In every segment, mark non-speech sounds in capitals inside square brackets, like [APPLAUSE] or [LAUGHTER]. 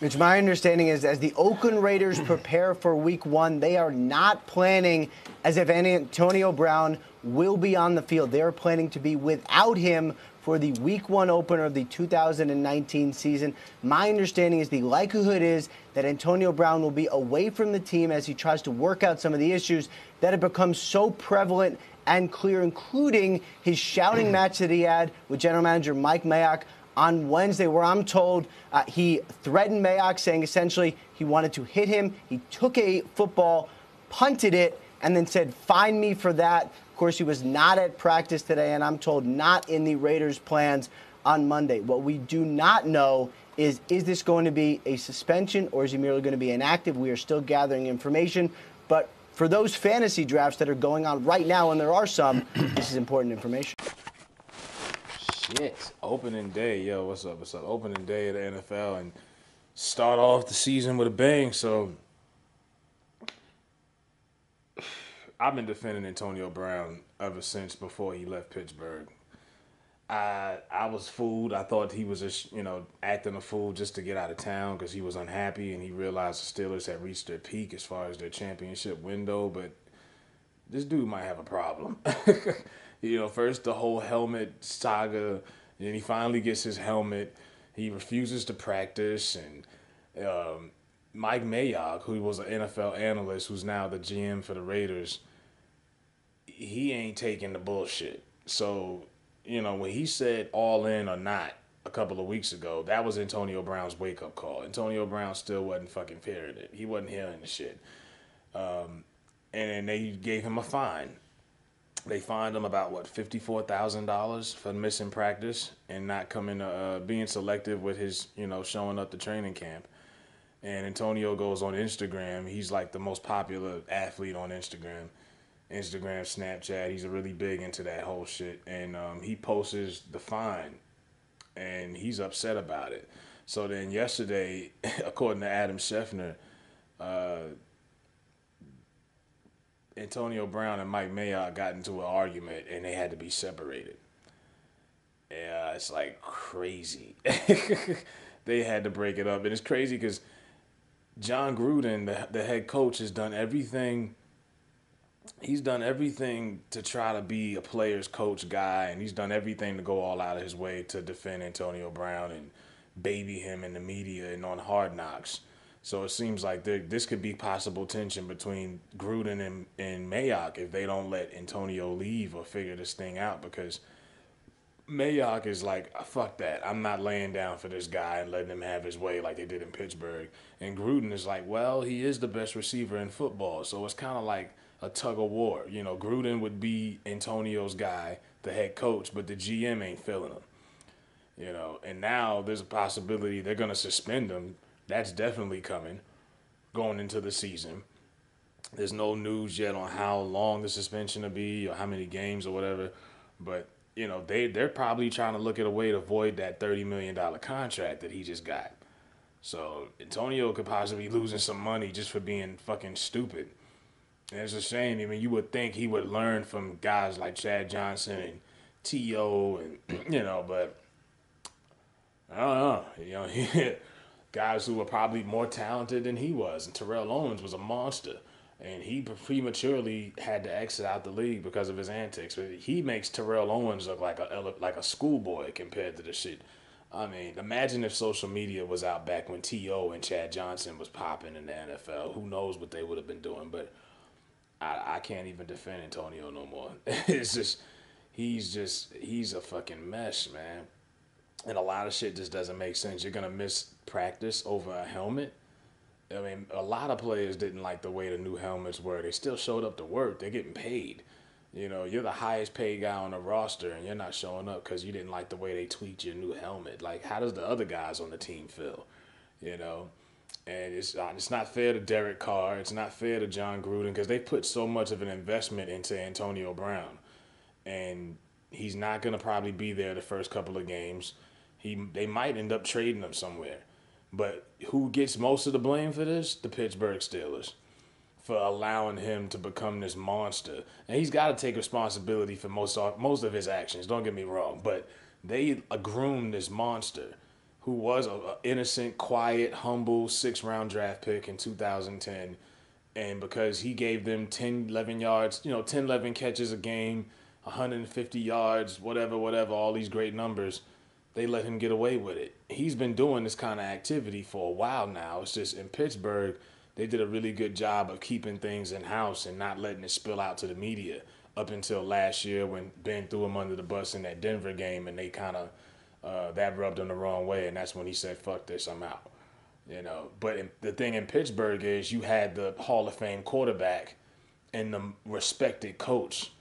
Which my understanding is, as the Oakland Raiders [CLEARS THROAT] prepare for Week One, they are not planning as if Antonio Brown will be on the field. They are planning to be without him for the Week One opener of the 2019 season. My understanding is the likelihood is that Antonio Brown will be away from the team as he tries to work out some of the issues that have become so prevalent and clear, including his shouting [CLEARS THROAT] match that he had with general manager Mike Mayock on Wednesday, where I'm told uh, he threatened Mayock, saying essentially he wanted to hit him. He took a football, punted it, and then said, Find me for that. Of course, he was not at practice today, and I'm told not in the Raiders' plans on Monday. What we do not know is is this going to be a suspension or is he merely going to be inactive? We are still gathering information. But for those fantasy drafts that are going on right now, and there are some, this is important information. Shit. Opening day. Yo, what's up? What's up? Opening day of the NFL and start off the season with a bang. So I've been defending Antonio Brown ever since before he left Pittsburgh. I I was fooled. I thought he was just you know acting a fool just to get out of town because he was unhappy and he realized the Steelers had reached their peak as far as their championship window. But this dude might have a problem. [LAUGHS] you know, first the whole helmet saga, and he finally gets his helmet. He refuses to practice, and um, Mike Mayock, who was an NFL analyst, who's now the GM for the Raiders, he ain't taking the bullshit. So, you know, when he said all in or not a couple of weeks ago, that was Antonio Brown's wake up call. Antonio Brown still wasn't fucking fearing it. He wasn't hearing the shit. Um, and then they gave him a fine. They fined him about what fifty four thousand dollars for missing practice and not coming, uh, being selective with his, you know, showing up to training camp. And Antonio goes on Instagram. He's like the most popular athlete on Instagram Instagram, Snapchat. He's a really big into that whole shit, and um, he posts the fine, and he's upset about it. So then yesterday, [LAUGHS] according to Adam Schefter, uh, Antonio Brown and Mike Mayock got into an argument, and they had to be separated. Yeah, it's like crazy. [LAUGHS] they had to break it up, and it's crazy because Jon Gruden, the, the head coach, has done everything he's done everything to try to be a player's coach guy, and he's done everything to go all out of his way to defend Antonio Brown and baby him in the media and on Hard Knocks. So it seems like this could be possible tension between Gruden and, and Mayock if they don't let Antonio leave or figure this thing out because Mayock is like, ah, fuck that. I'm not laying down for this guy and letting him have his way like they did in Pittsburgh. And Gruden is like, well, he is the best receiver in football. So it's kind of like – a tug of war. You know, Gruden would be Antonio's guy, the head coach, but the GM ain't feeling him. You know, and now there's a possibility they're going to suspend him. That's definitely coming going into the season. There's no news yet on how long the suspension will be or how many games or whatever, but you know they they're probably trying to look at a way to avoid that thirty million dollar contract that he just got. So Antonio could possibly be losing some money just for being fucking stupid. And it's a shame. I mean, you would think he would learn from guys like Chad Johnson and T.O. and, [CLEARS THROAT] you know, but I don't know. You know, [LAUGHS] guys who were probably more talented than he was. And Terrell Owens was a monster. And he prematurely had to exit out the league because of his antics. But He makes Terrell Owens look like a like a schoolboy compared to the shit. I mean, imagine if social media was out back when T.O. and Chad Johnson was popping in the NFL. Who knows what they would have been doing? But I, I can't even defend Antonio no more. [LAUGHS] it's just he's just he's a fucking mess, man. And a lot of shit just doesn't make sense. You're gonna miss practice over a helmet. I mean, a lot of players didn't like the way the new helmets were. They still showed up to work. They're getting paid. You know, you're the highest paid guy on the roster, and you're not showing up because you didn't like the way they tweaked your new helmet. Like, how does the other guys on the team feel? You know, and it's uh, it's not fair to Derek Carr. It's not fair to Jon Gruden because they put so much of an investment into Antonio Brown, and he's not gonna probably be there the first couple of games. He they might end up trading him somewhere, but who gets most of the blame for this? The Pittsburgh Steelers for allowing him to become this monster, and he's got to take responsibility for most of, most of his actions. Don't get me wrong, but they groomed this monster who was a, a innocent, quiet, humble six round draft pick in 2010. And because he gave them 10, 11 yards, you know, 10, 11 catches a game, 150 yards, whatever, whatever, all these great numbers, they let him get away with it. He's been doing this kind of activity for a while now. It's just in Pittsburgh, they did a really good job of keeping things in house and not letting it spill out to the media up until last year when Ben threw him under the bus in that Denver game and they kind of uh, that rubbed him the wrong way and that's when he said fuck this I'm out you know but in, the thing in Pittsburgh is you had the Hall of Fame quarterback and the respected coach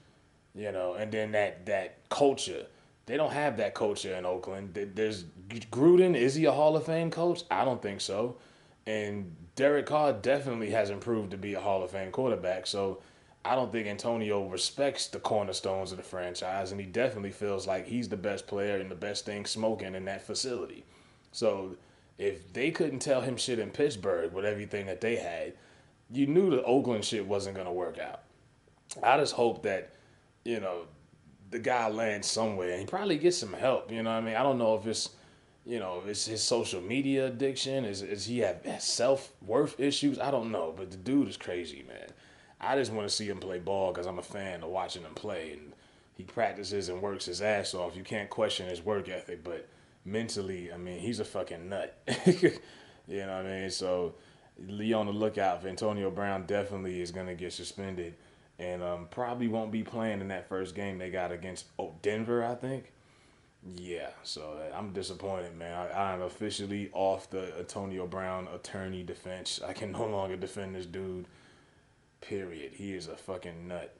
you know and then that that culture they don't have that culture in Oakland there's Gruden is he a Hall of Fame coach I don't think so and Derek Carr definitely hasn't proved to be a Hall of Fame quarterback so I don't think Antonio respects the cornerstones of the franchise, and he definitely feels like he's the best player and the best thing smoking in that facility. So if they couldn't tell him shit in Pittsburgh with everything that they had, you knew the Oakland shit wasn't gonna work out. I just hope that, you know, the guy lands somewhere and he probably gets some help. You know what I mean? I don't know if it's you know, it's his social media addiction. Is is he have self worth issues? I don't know, but the dude is crazy, man. I just want to see him play ball because I'm a fan of watching him play. And he practices and works his ass off. You can't question his work ethic, but mentally, I mean, he's a fucking nut. [LAUGHS] you know what I mean? So be on the lookout Antonio Brown. Definitely is going to get suspended and um, probably won't be playing in that first game they got against oh, Denver, I think. Yeah, so I'm disappointed, man. I, I'm officially off the Antonio Brown attorney defense. I can no longer defend this dude. Period. He is a fucking nut.